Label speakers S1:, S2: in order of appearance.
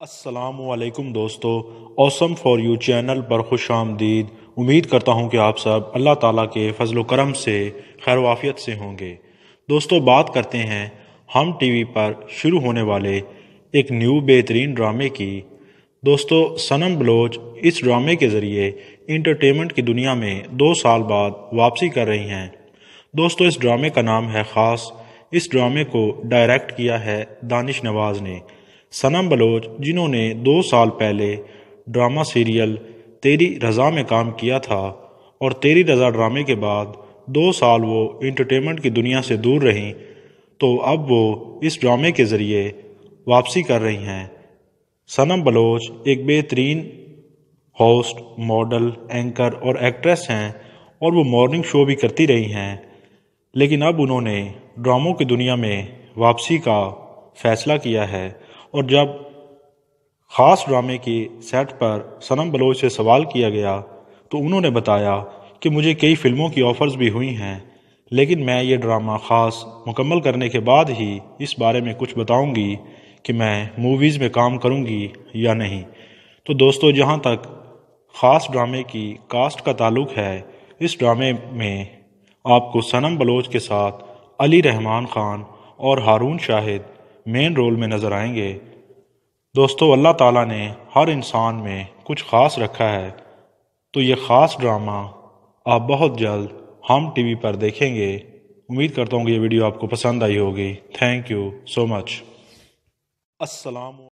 S1: السلام علیکم دوستو اوسم فار یو چینل پر خوش آمدید۔ امید کرتا ہوں کہ آپ سب اللہ تعالیٰ کے فضل و کرم سے خیر وافیت سے ہوں گے۔ دوستو، بات کرتے ہیں۔ ہم ٹی وی پر شروع ہونے والے ایک نیو بہترین ڈرامے کی۔ دوستو سنم بلوچ اس ڈرامے کے ذریعے انٹرٹینمنٹ کی دنیا میں دو سال بعد واپسی کر رہی ہیں۔ دوستو، اس ڈرامے کا نام ہے خاص۔ اس ڈرامے کو ڈائریکٹ کیا ہے دانش نواز نے۔ سنم بلوچ، جنہوں نے دو سال پہلے ڈرامہ سیریل تیری رضا میں کام کیا تھا اور تیری رضا ڈرامے کے بعد دو سال وہ انٹرٹینمنٹ کی دنیا سے دور رہیں، تو اب وہ اس ڈرامے کے ذریعے واپسی کر رہی ہیں۔ سنم بلوچ ایک بہترین ہوسٹ، ماڈل، اینکر اور ایکٹریس ہیں اور وہ مارننگ شو بھی کرتی رہی ہیں۔ لیکن اب انہوں نے ڈراموں کی دنیا میں واپسی کا فیصلہ کیا ہے۔ اور جب خاص ڈرامے کی سیٹ پر سنم بلوچ سے سوال کیا گیا تو انہوں نے بتایا کہ مجھے کئی فلموں کی آفرز بھی ہوئی ہیں، لیکن میں یہ ڈرامہ خاص مکمل کرنے کے بعد ہی اس بارے میں کچھ بتاؤں گی کہ میں موویز میں کام کروں گی یا نہیں۔ تو دوستو، جہاں تک خاص ڈرامے کی کاسٹ کا تعلق ہے، اس ڈرامے میں آپ کو سنم بلوچ کے ساتھ علی رحمان خان اور ہارون شاہد مین رول میں نظر آئیں گے۔ دوستو، اللہ تعالیٰ نے ہر انسان میں کچھ خاص رکھا ہے۔ تو یہ خاص ڈرامہ آپ بہت جلد ہم ٹی وی پر دیکھیں گے۔ امید کرتا ہوں کہ یہ ویڈیو آپ کو پسند آئی ہوگی۔ تھینک یو سو مچ السلام